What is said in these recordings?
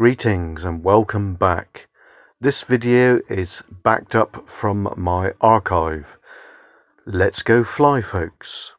Greetings and welcome back. This video is backed up from my archive. Let's go fly folks.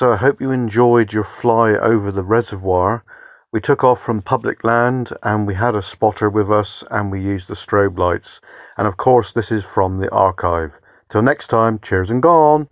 So I hope you enjoyed your fly over the reservoir. We took off from public land and we had a spotter with us and we used the strobe lights. And of course this is from the archive. Till next time, cheers and gone.